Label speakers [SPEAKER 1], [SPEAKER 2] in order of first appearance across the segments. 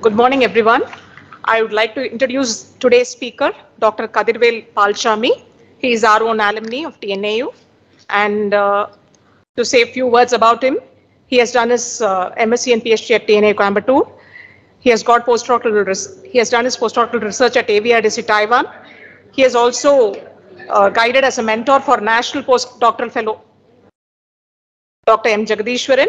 [SPEAKER 1] Good morning, everyone. I would like to introduce today's speaker, Dr. Kadirvel Palchami. He is our own alumni of TNAU. And uh, to say a few words about him, he has done his uh, MSc and PhD at TNAU Coimbatore. He has got postdoctoral, he has done his postdoctoral research at AVRDC Taiwan. He has also uh, guided as a mentor for National Postdoctoral Fellow Dr. M. Jagadishwaran,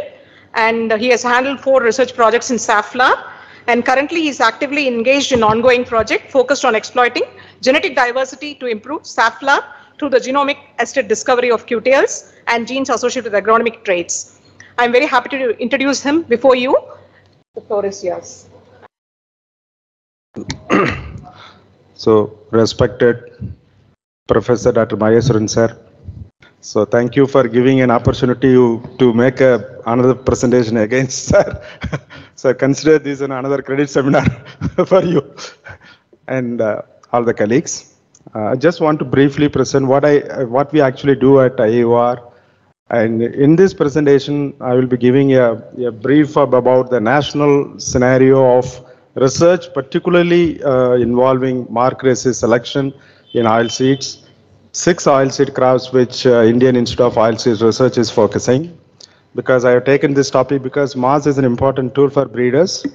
[SPEAKER 1] and he has handled four research projects in safflower. And currently, he is actively engaged in ongoing project focused on exploiting genetic diversity to improve safflower through the genomic assisted discovery of QTLs and genes associated with agronomic traits. I'm very happy to introduce him before you. The floor is yours.
[SPEAKER 2] So, respected Professor Dr. Maheswaran sir, so thank you for giving an opportunity to, make a, another presentation against sir. so consider this an another credit seminar for you and uh, all the colleagues. Uh, I just want to briefly present what I uh, what we actually do at IIOR. And in this presentation, I will be giving a, a brief about the national scenario of research, particularly uh, involving marker assisted selection in oil seeds, six oil seed crops which uh, Indian Institute of Oil Seeds Research is focusing. Because I have taken this topic because MAS is an important tool for breeders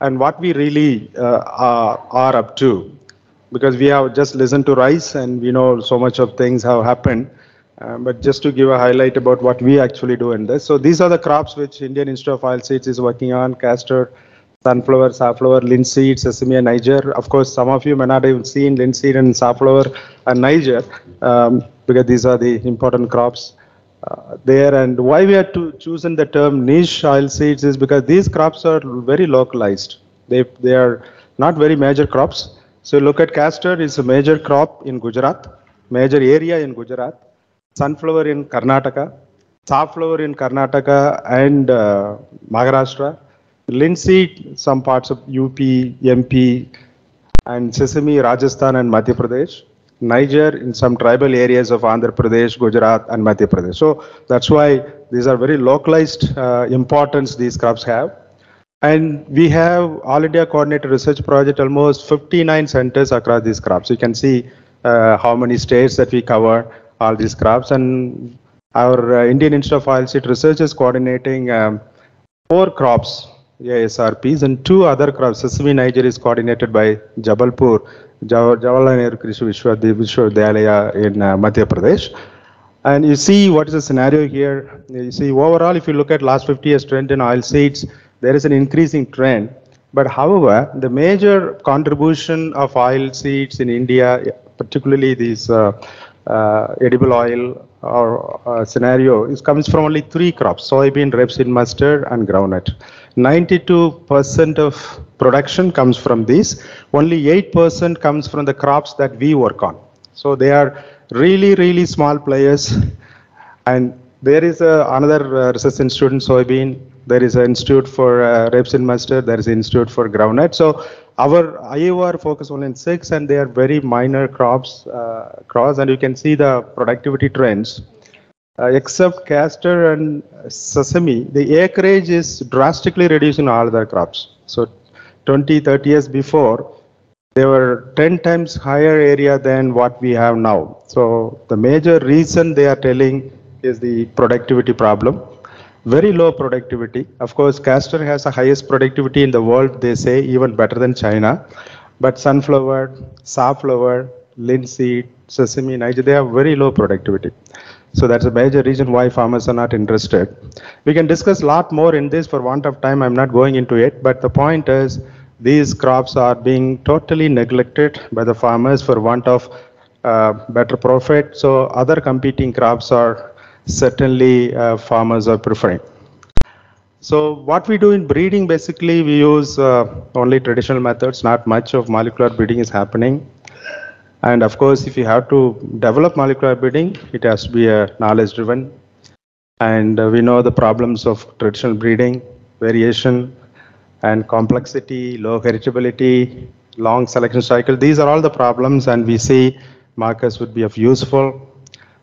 [SPEAKER 2] and what we really uh, are, are up to. Because we have just listened to rice and we know so much of things have happened. Uh, but just to give a highlight about what we actually do in this. So these are the crops which Indian Institute of Oil Seeds is working on, castor, sunflower, safflower, linseed, sesame, and Niger. Of course, some of you may not have seen linseed and safflower and Niger um, because these are the important crops uh, there. And why we have to chosen the term niche oil seeds is because these crops are very localized. They they are not very major crops. So look at castor is a major crop in Gujarat, major area in Gujarat. Sunflower in Karnataka, safflower in Karnataka and uh, Maharashtra, linseed some parts of UP, MP, and sesame Rajasthan and Madhya Pradesh, Niger in some tribal areas of Andhra Pradesh, Gujarat, and Madhya Pradesh. So that's why these are very localized uh, importance these crops have. And we have All India Coordinated Research Project, almost 59 centers across these crops. You can see uh, how many states that we cover all these crops. And our uh, Indian Institute of Oil Seed Research is coordinating um, four crops, ASRPs, and two other crops. Sesame Niger is coordinated by Jabalpur, Jaw- Jawaharlal Nehru Krishi Vishwa- Vishwavidyalaya in uh, Madhya Pradesh. And you see what is the scenario here. You see overall, if you look at last 50 years trend in oil seeds, there is an increasing trend. But however, the major contribution of oil seeds in India, particularly these uh, uh, edible oil or uh, scenario, is comes from only three crops: soybean, rapeseed, mustard, and groundnut. 92% of production comes from these. Only 8% comes from the crops that we work on. So they are really, really small players. And there is a, another uh, research institute in soybean. There is an institute for uh, rapeseed mustard. There is an institute for groundnut. So our IOR focus only on six, and they are very minor crops. Uh, crops, and you can see the productivity trends. Uh, except castor and sesame, the acreage is drastically reduced in all other crops. So 20, 30 years before, they were 10 times higher area than what we have now. So the major reason they are telling is the productivity problem. Very low productivity. Of course, castor has the highest productivity in the world, they say, even better than China. But sunflower, safflower, linseed, sesame, Niger, they have very low productivity. So that's a major reason why farmers are not interested. We can discuss a lot more in this for want of time. I'm not going into it, but the point is these crops are being totally neglected by the farmers for want of uh, better profit. So other competing crops are certainly uh, farmers are preferring. So what we do in breeding, basically we use uh, only traditional methods, not much of molecular breeding is happening. And of course, if you have to develop molecular breeding, it has to be a knowledge driven. And uh, we know the problems of traditional breeding, variation and complexity, low heritability, long selection cycle. These are all the problems and we see markers would be of useful.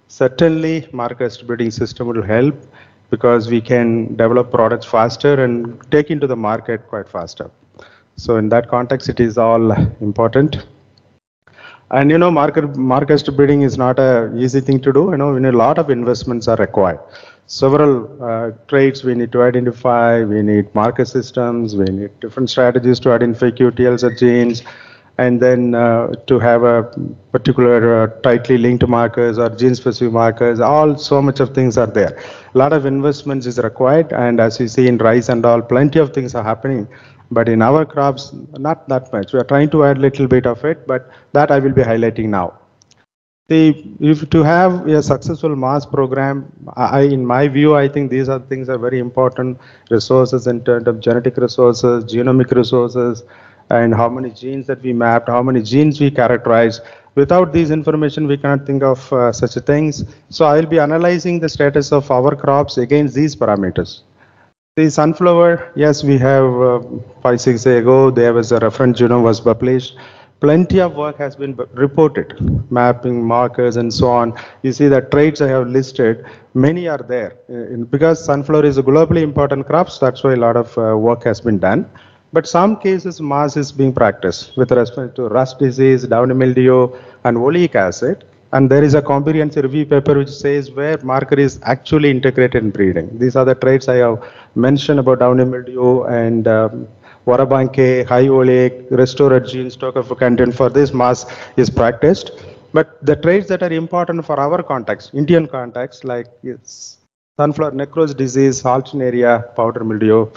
[SPEAKER 2] Certainly, markers breeding system will help because we can develop products faster and take into the market quite faster. So in that context, it is all important. And you know, market market breeding is not a easy thing to do. You know, a lot of investments are required. Several uh, traits we need to identify. We need marker systems. We need different strategies to identify QTLs or genes, and then uh, to have a particular uh, tightly linked markers or gene-specific markers. All so much of things are there. A lot of investments is required, and as you see in rice and all, plenty of things are happening. But in our crops, not that much. We are trying to add a little bit of it, but that I will be highlighting now. The, if to have a successful MAS program, I, in my view, I think these are things are very important resources in terms of genetic resources, genomic resources, and how many genes that we mapped, how many genes we characterized. Without these information, we cannot think of uh, such things. So I will be analyzing the status of our crops against these parameters. The sunflower, yes, we have uh, five, six days ago, there was a reference genome was published. Plenty of work has been reported, mapping, markers, and so on. You see the traits I have listed, many are there. Uh, because sunflower is a globally important crop, that's why a lot of uh, work has been done. But some cases, MAS is being practiced with respect to rust disease, downy mildew, and oleic acid. And there is a comprehensive review paper which says where marker is actually integrated in breeding. These are the traits I have mentioned about downy mildew and um, Orobanche, high oleic, restored gene stock of content for this MAS is practiced. But the traits that are important for our context, Indian context, like sunflower necrosis disease, Alternaria, powder mildew,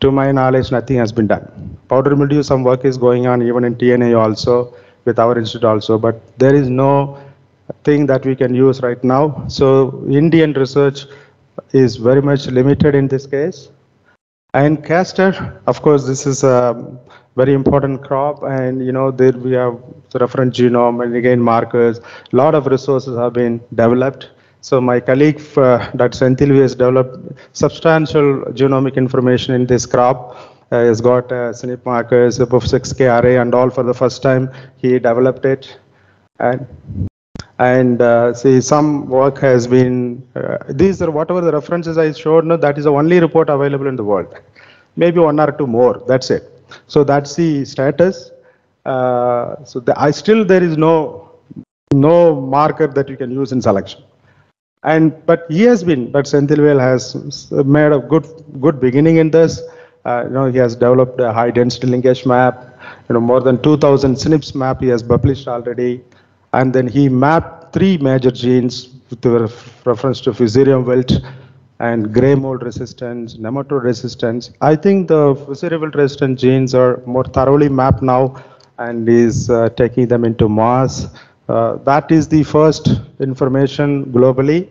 [SPEAKER 2] to my knowledge, nothing has been done. Powder mildew, some work is going on even in TNA also, with our institute also, but there is no thing that we can use right now. So Indian research is very much limited in this case. And castor, of course, this is a very important crop and you know there we have the reference genome and again markers. A lot of resources have been developed. So my colleague uh, Dr. Senthilvel has developed substantial genomic information in this crop. Uh, has got uh, SNP markers, above 6K array and all for the first time. He developed it. And and uh, see some work has been uh, these are whatever the references i showed no that is the only report available in the world. Maybe one or two more that's it. So that's the status. Uh, so the, i still there is no no marker that you can use in selection. And but he has been but senthilvel has made a good good beginning in this. Uh, you know he has developed a high density linkage map. You know more than 2000 SNPs map he has published already and then he mapped three major genes with reference to fusarium wilt and gray mold resistance, nematode resistance. I think the fusarium wilt resistant genes are more thoroughly mapped now and is uh, taking them into MAS. Uh, that is the first information globally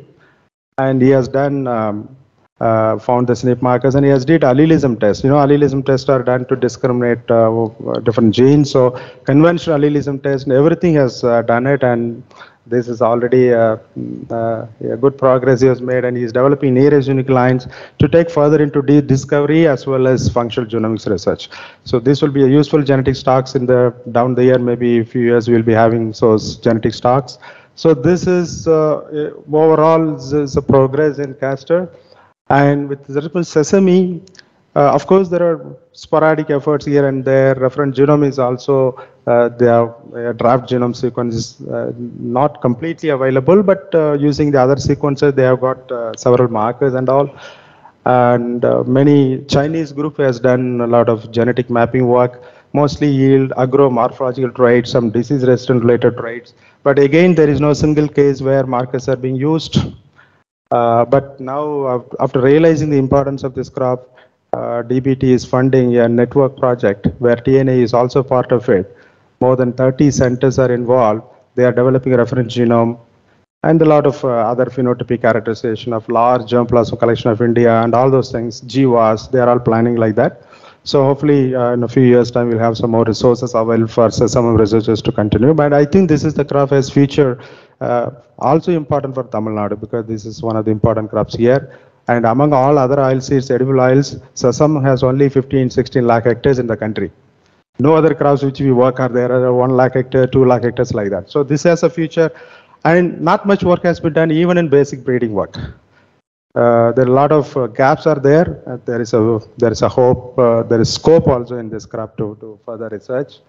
[SPEAKER 2] and he has done um, uh, found the SNP markers and he has did allelism tests. You know, allelism tests are done to discriminate uh, different genes. So conventional allelism test, everything has uh, done it and this is already uh, uh, a good progress he has made and he is developing unique lines to take further into discovery as well as functional genomics research. So this will be a useful genetic stocks in the down the year, maybe a few years we'll be having those genetic stocks. So this is uh, overall this is a progress in Castor. And with respect sesame, uh, of course, there are sporadic efforts here and there. Reference genome is also, uh, the draft genome sequence is uh, not completely available, but uh, using the other sequences, they have got uh, several markers and all. And uh, many Chinese group has done a lot of genetic mapping work, mostly yield, agromorphological traits, some disease-resistant related traits. But again, there is no single case where markers are being used uh, but now, after realizing the importance of this crop, uh, DBT is funding a network project where TNA is also part of it. More than 30 centers are involved. They are developing a reference genome and a lot of uh, other phenotypic characterization of large germplasm collection of India and all those things, GWAS, they are all planning like that. So hopefully uh, in a few years time we'll have some more resources available for some of researchers to continue. But I think this is the crop as future uh, also important for Tamil Nadu because this is one of the important crops here. And among all other oil seeds, edible oils, sesame has only 15, 16 lakh hectares in the country. No other crops which we work are there are 1 lakh hectare, 2 lakh hectares like that. So this has a future and not much work has been done even in basic breeding work. Uh, there are a lot of uh, gaps are there. Uh, there is a there is a hope. Uh, there is scope also in this crop to, to further research.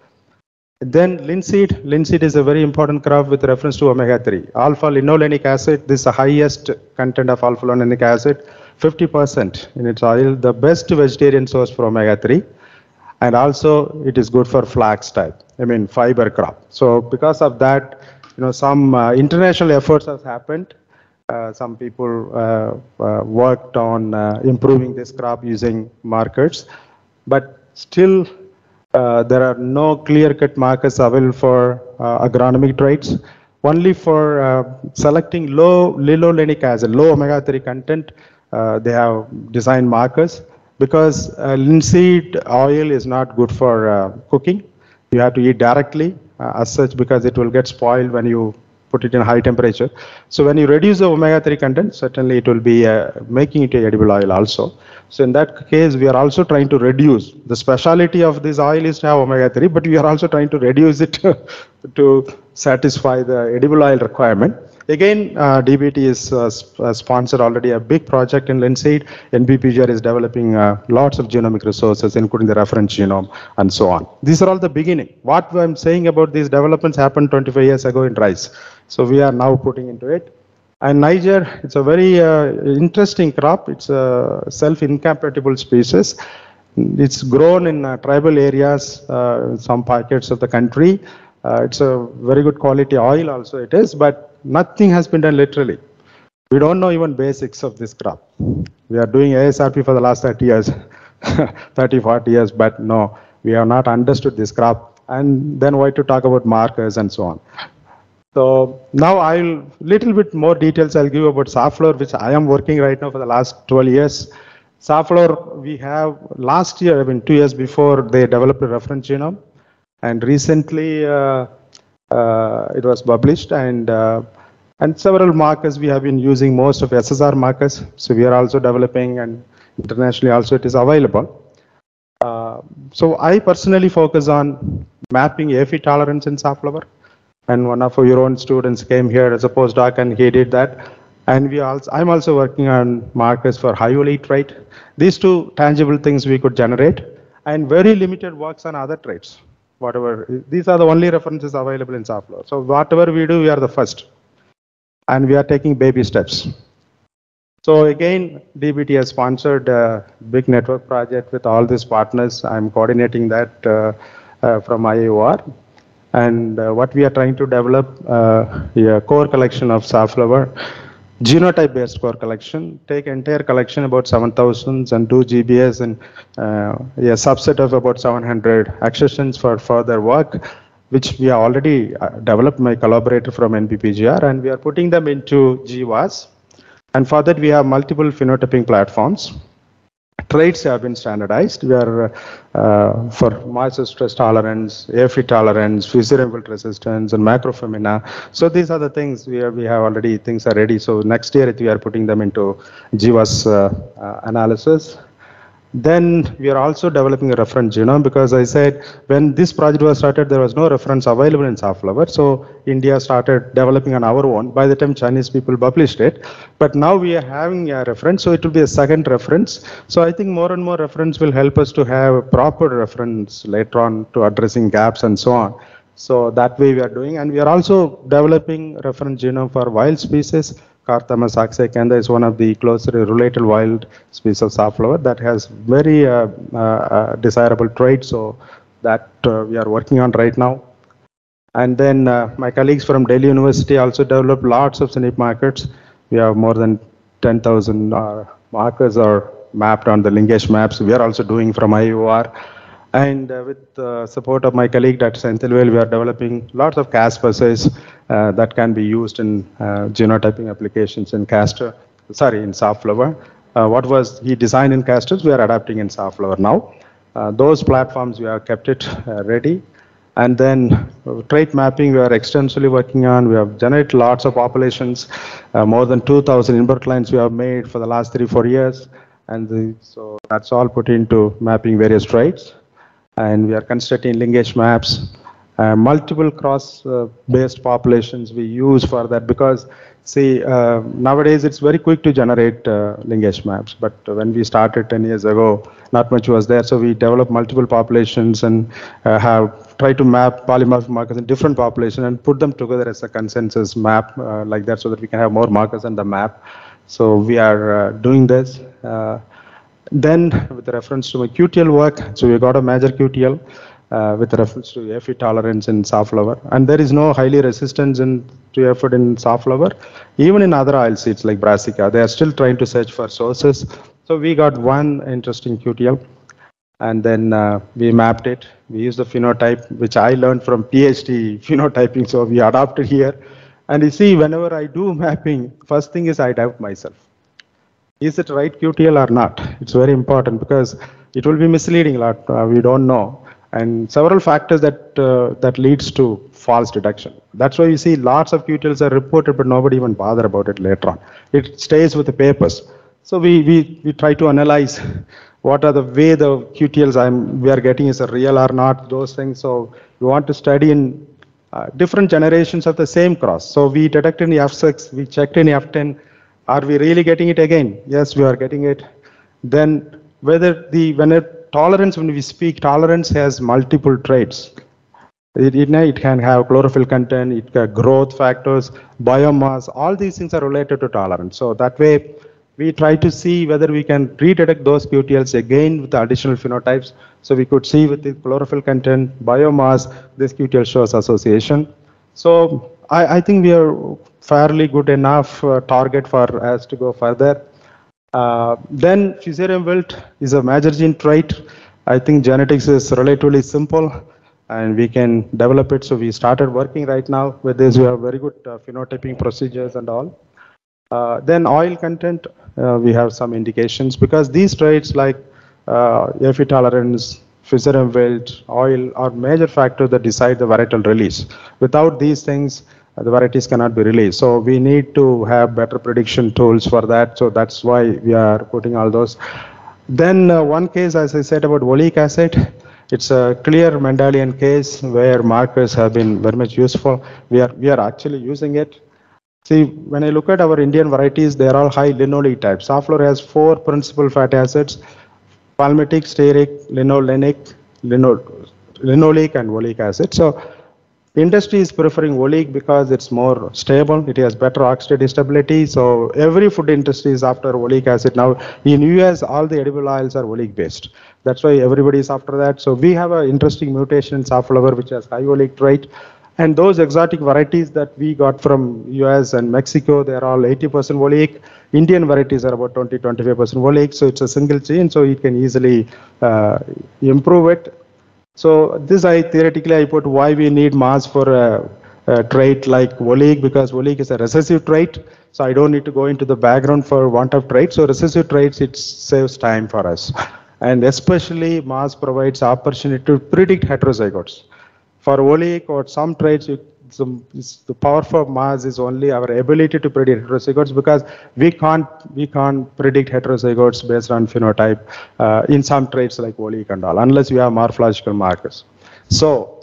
[SPEAKER 2] Then linseed. Linseed is a very important crop with reference to omega-3. Alpha-linolenic acid, this is the highest content of alpha-linolenic acid, 50% in its oil, the best vegetarian source for omega-3. And also it is good for flax type, I mean fiber crop. So because of that, you know, some uh, international efforts have happened. Uh, some people uh, uh, worked on uh, improving this crop using markers, but still uh, there are no clear-cut markers available for uh, agronomic traits. Only for uh, selecting low linolenic acid, low omega-3 content, uh, they have designed markers because uh, linseed oil is not good for cooking. You have to eat directly as such because it will get spoiled when you put it in high temperature. So when you reduce the omega-3 content, certainly it will be uh, making it a edible oil also. So in that case, we are also trying to reduce. The speciality of this oil is to have omega-3, but we are also trying to reduce it to satisfy the edible oil requirement. Again, uh, DBT is uh, uh, sponsored already a big project in linseed. NBPGR is developing lots of genomic resources, including the reference genome and so on. These are all the beginning. What I'm saying about these developments happened 25 years ago in rice. So we are now putting into it. And Niger, it's a very uh, interesting crop. It's a self-incompatible species. It's grown in uh, tribal areas, uh, some pockets of the country. It's a very good quality oil also it is, but nothing has been done literally. We don't know even basics of this crop. We are doing ASRP for the last 30 years, 30, 40 years, but no, we have not understood this crop. And then why to talk about markers and so on. So now I'll little bit more details I'll give about safflower, which I am working right now for the last 12 years. Safflower, we have last year, I mean two years before, they developed a reference genome, and recently uh, uh, it was published, and uh, and several markers we have been using most of SSR markers. So we are also developing, and internationally also it is available. Uh, so I personally focus on mapping aphid tolerance in safflower and one of your own students came here as a postdoc and he did that. And we also, I'm also working on markers for high oleic trait. These two tangible things we could generate and very limited works on other traits. Whatever, these are the only references available in Safflower. So whatever we do, we are the first. And we are taking baby steps. So again, DBT has sponsored a big network project with all these partners. I'm coordinating that uh, uh, from IIOR. And uh, what we are trying to develop uh, a core collection of safflower, genotype based core collection, take entire collection about 7,000 and do GBS and uh, a subset of about 700 accessions for further work, which we have already uh, developed my collaborator from NBPGR and we are putting them into GWAS. And for that we have multiple phenotyping platforms traits have been standardized. We are uh, for moisture stress tolerance, aphid tolerance, fusarium resistance, and Macrophomina. So these are the things we have, we have already things are ready. So next year we are putting them into GWAS uh, uh, analysis. Then we are also developing a reference genome because I said when this project was started, there was no reference available in safflower. So India started developing on our own. By the time Chinese people published it, but now we are having a reference, so it will be a second reference. So I think more and more reference will help us to have a proper reference later on to addressing gaps and so on. So that way we are doing, and we are also developing reference genome for wild species. Carthamus oxyacanthus is one of the closely related wild species of safflower that has very uh, uh, uh, desirable traits. So that uh, we are working on right now. And then uh, my colleagues from Delhi University also developed lots of SNP markers. We have more than 10,000 uh, markers are mapped on the linkage maps. We are also doing from IOR. And uh, with the support of my colleague, Dr. Senthilvel, we are developing lots of uh, that can be used in uh, genotyping applications in castor, sorry, in safflower. Uh, what was he designed in castors, we are adapting in safflower now. Uh, those platforms, we have kept it uh, ready. And then uh, trait mapping, we are extensively working on. We have generated lots of populations, uh, more than 2,000 inbred lines we have made for the last three, four years. And the, so that's all put into mapping various traits. And we are constructing linkage maps, uh, multiple cross-based populations we use for that because See, uh, nowadays it's very quick to generate uh, linkage maps, but when we started 10 years ago, not much was there. So we developed multiple populations and uh, have tried to map polymorphic markers in different populations and put them together as a consensus map uh, like that so that we can have more markers in the map. So we are uh, doing this. Uh, then with reference to my QTL work, so we got a major QTL uh, with reference to aphid tolerance in safflower. And there is no highly resistance in, to aphid in safflower. Even in other oil seeds like brassica, they are still trying to search for sources. So we got one interesting QTL and then uh, we mapped it. We used the phenotype, which I learned from PhD phenotyping. So we adopted here. And you see, whenever I do mapping, first thing is I doubt myself. Is it right QTL or not? It's very important because it will be misleading a lot. Uh, we don't know and several factors that uh, that leads to false detection. That's why you see lots of QTLs are reported, but nobody even bother about it later on. It stays with the papers. So we we we try to analyze what are the way the QTLs I'm, we are getting is a real or not those things. So we want to study in uh, different generations of the same cross. So we detected in F6, we checked in F10. Are we really getting it again? Yes, we are getting it. Then whether the when it tolerance, when we speak, tolerance has multiple traits. It, it, it can have chlorophyll content, it can growth factors, biomass, all these things are related to tolerance. So that way, we try to see whether we can redetect those QTLs again with the additional phenotypes. So we could see with the chlorophyll content, biomass, this QTL shows association. So I, I think we are fairly good enough uh, target for us to go further. Uh, then fusarium wilt is a major gene trait. I think genetics is relatively simple and we can develop it. So we started working right now with this. We have very good uh, phenotyping procedures and all. Uh, then oil content, uh, we have some indications because these traits like uh, aphid tolerance, fusarium wilt, oil are major factors that decide the varietal release. Without these things, the varieties cannot be released. So we need to have better prediction tools for that. So that's why we are putting all those. Then uh, one case, as I said about oleic acid, it's a clear Mendelian case where markers have been very much useful. We are we are actually using it. See, when I look at our Indian varieties, they are all high linoleic types. Safflower has four principal fatty acids: palmitic, stearic, linolenic, lino, linoleic, and oleic acid. So Industry is preferring oleic because it's more stable. It has better oxidative stability. So every food industry is after oleic acid. Now in US, all the edible oils are oleic based. That's why everybody is after that. So we have an interesting mutation in safflower which has high oleic trait. And those exotic varieties that we got from US and Mexico, they're all 80% oleic. Indian varieties are about 20, 25% oleic. So it's a single gene, so you can easily uh, improve it. So this I theoretically I put why we need MAS for a, a trait like oleic because oleic is a recessive trait. So I don't need to go into the background for want of trait. So recessive traits it saves time for us, and especially MAS provides opportunity to predict heterozygotes. For oleic or some traits, you some, the power for MAS is only our ability to predict heterozygotes because we can't we can't predict heterozygotes based on phenotype uh, in some traits like oleic and all unless we have morphological markers. So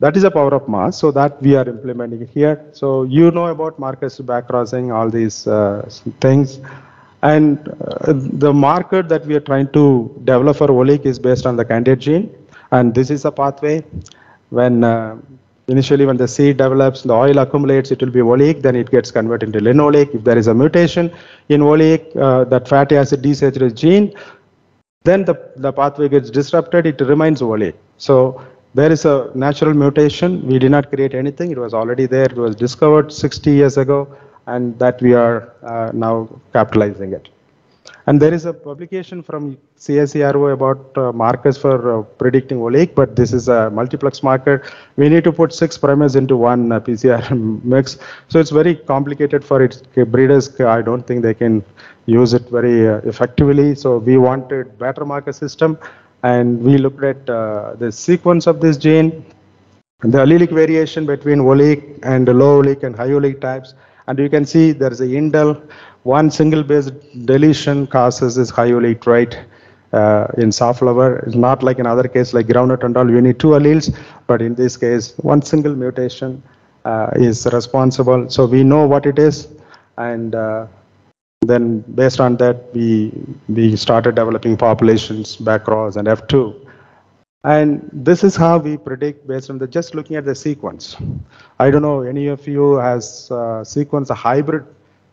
[SPEAKER 2] that is the power of MAS. So that we are implementing here. So you know about markers backcrossing, all these uh, things. And uh, the marker that we are trying to develop for oleic is based on the candidate gene. And this is a pathway when uh, Initially, when the seed develops, the oil accumulates, it will be oleic, then it gets converted into linoleic. If there is a mutation in oleic, uh, that fatty acid desaturase gene, then the, the pathway gets disrupted, it remains oleic. So there is a natural mutation. We did not create anything. It was already there. It was discovered 60 years ago, and that we are uh, now capitalizing it. And there is a publication from CSIRO about uh, markers for uh, predicting oleic, but this is a multiplex marker. We need to put six primers into one uh, PCR mix. So it's very complicated for its breeders. I don't think they can use it very uh, effectively. So we wanted better marker system and we looked at uh, the sequence of this gene, the allelic variation between oleic and low oleic and high oleic types. And you can see there is a indel one single base deletion causes this high oleic trait uh, in safflower. It's not like in other case like groundnut and all, you need two alleles, but in this case, one single mutation uh, is responsible. So we know what it is. And uh, then based on that, we, we started developing populations, backcross and F2. And this is how we predict based on the just looking at the sequence. I don't know any of you has uh, sequenced a hybrid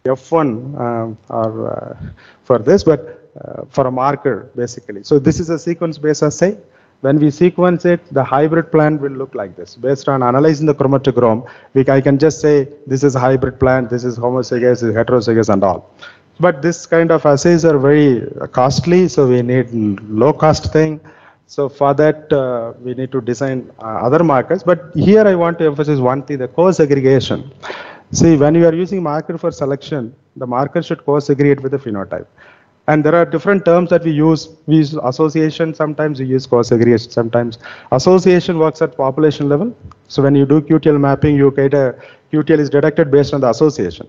[SPEAKER 2] F1 um, or uh, for this, but uh, for a marker basically. So this is a sequence-based assay. When we sequence it, the hybrid plant will look like this. Based on analyzing the chromatograph, we, I can just say this is a hybrid plant, this is homozygous, this is heterozygous and all. But this kind of assays are very costly, so we need low cost thing. So for that, uh, we need to design uh, other markers. But here I want to emphasize one thing, the co-segregation. See, when you are using marker for selection, the marker should co-segregate with the phenotype. And there are different terms that we use. We use association, sometimes we use co-segregation, sometimes. Association works at population level. So when you do QTL mapping, you get a QTL is detected based on the association.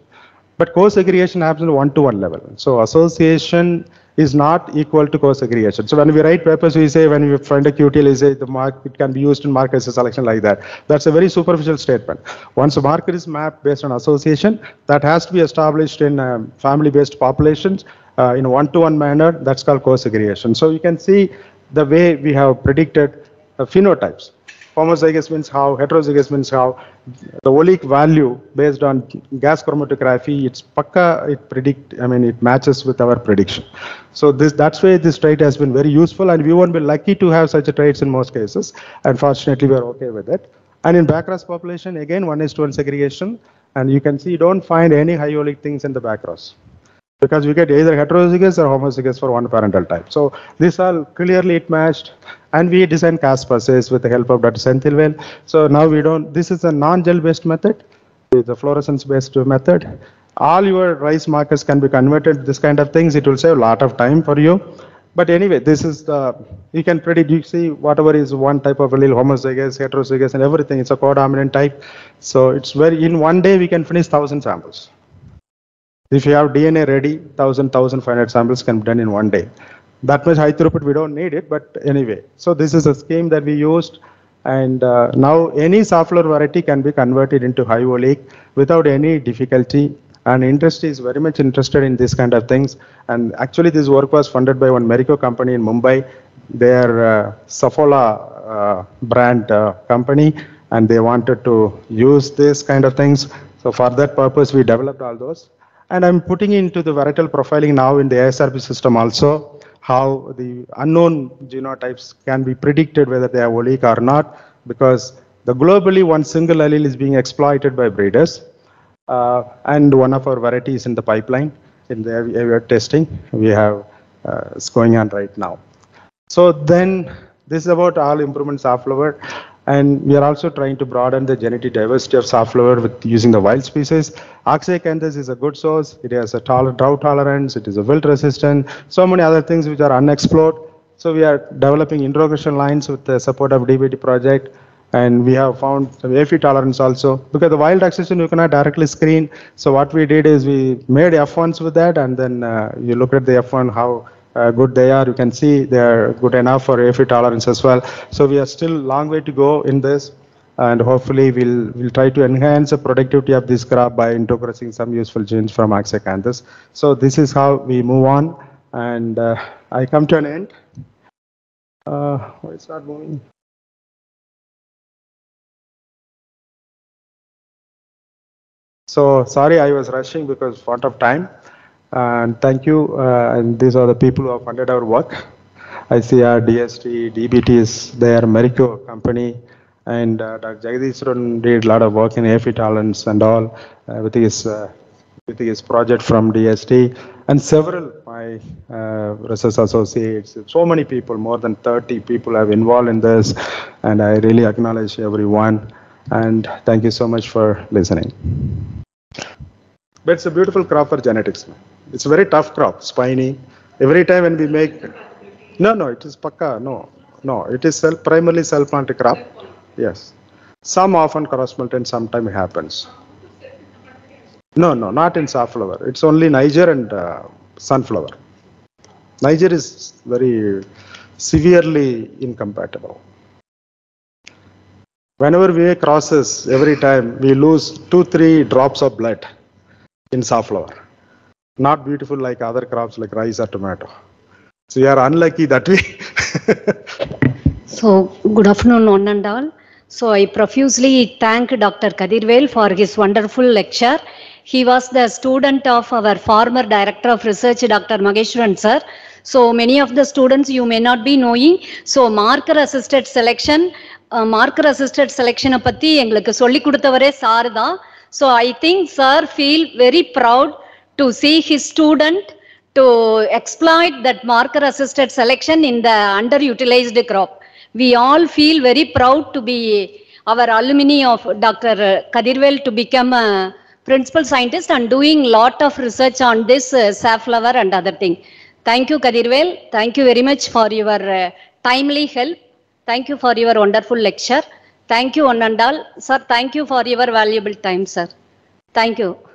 [SPEAKER 2] But co-segregation happens at one-to-one level. So association is not equal to co-segregation. So when we write papers, we say when we find a QTL, we say the mark it can be used in marker selection like that. That's a very superficial statement. Once a marker is mapped based on association, that has to be established in um, family-based populations uh, in a one-to-one manner. That's called co-segregation. So you can see the way we have predicted uh, phenotypes homozygous means how, heterozygous means how. The oleic value based on gas chromatography, it's pakka, it predict, I mean, it matches with our prediction. So this, that's why this trait has been very useful and we won't be lucky to have such a traits in most cases. And fortunately, we are okay with it. And in backcross population, again, one is to one segregation. And you can see you don't find any high oleic things in the backcross because we get either heterozygous or homozygous for one parental type. So these are clearly it matched and we design KASP assays with the help of Dr. Senthilvel. So now we don't, this is a non-gel based method, a fluorescence based method. All your rice markers can be converted, to this kind of things, it will save a lot of time for you. But anyway, this is the, you can predict, you see whatever is one type of allele, homozygous, heterozygous and everything, it's a codominant type. So it's very, in one day we can finish 1000 samples. If you have DNA ready, 1000, 1500 samples can be done in one day. That much high throughput, we don't need it, but anyway. So this is a scheme that we used. And uh, now any safflower variety can be converted into high oleic without any difficulty. And industry is very much interested in this kind of things. And actually this work was funded by one Marico company in Mumbai. Their uh, Saffola uh, brand uh, company. And they wanted to use this kind of things. So for that purpose, we developed all those. And I'm putting into the varietal profiling now in the ASRP system also, how the unknown genotypes can be predicted whether they are oleic or not, because the globally one single allele is being exploited by breeders. Uh, and one of our varieties in the pipeline in the aviar testing we have uh, is going on right now. So then this is about all improvements safflower. And we are also trying to broaden the genetic diversity of safflower with using the wild species. Oxyacanthus is a good source. It has a drought tolerance. It is a wilt resistant. So many other things which are unexplored. So we are developing introgression lines with the support of DBT project. And we have found some aphid tolerance also. Because the wild accession you cannot directly screen. So what we did is we made F1s with that. And then uh, you look at the F1, how uh, good they are. You can see they are good enough for aphid tolerance as well. So we are still long way to go in this. And hopefully we'll, we'll try to enhance the productivity of this crop by introducing some useful genes from Oxyacanthus. So this is how we move on. And uh, I come to an end. Uh, why it's not moving? So sorry, I was rushing because of of time. And thank you. Uh, and these are the people who have funded our work. ICAR, DST, DBT is their Marico company. And uh, Dr. Jagadish did a lot of work in aphid tolerance and all uh, with his uh, with his project from DST and several my uh, research associates. So many people, more than 30 people have involved in this, and I really acknowledge everyone. And thank you so much for listening. But it's a beautiful crop for genetics. It's a very tough crop, spiny. Every time when we make, no, no, it is pakka, no, no, it is self, primarily self-planted crop. Yes. Some often cross multi sometimes it happens. No, no, not in safflower. It's only Niger and uh, sunflower. Niger is very severely incompatible. Whenever we crosses, every time we lose two, three drops of blood. in safflower. Not beautiful like other crops like rice or tomato. So you are unlucky that way.
[SPEAKER 3] So, good afternoon, one and all. So, I profusely thank Dr. Kadirvel for his wonderful lecture. He was the student of our former Director of Research, Dr. Mageshwaran sir. So, many of the students you may not be knowing. So, marker assisted selection, uh, marker assisted selection பத்தி எங்களுக்கு சொல்லி கொடுத்தவரே sir தான். So, I think sir feel very proud to see his student to exploit that marker assisted selection in the underutilized crop. We all feel very proud to be our alumni of Dr. Kadirvel to become a principal scientist and doing a lot of research on this uh, safflower and other thing. Thank you Kadirvel. Thank you very much for your uh, timely help. Thank you for your wonderful lecture. Thank you one and all. Sir, thank you for your valuable time, sir. Thank you.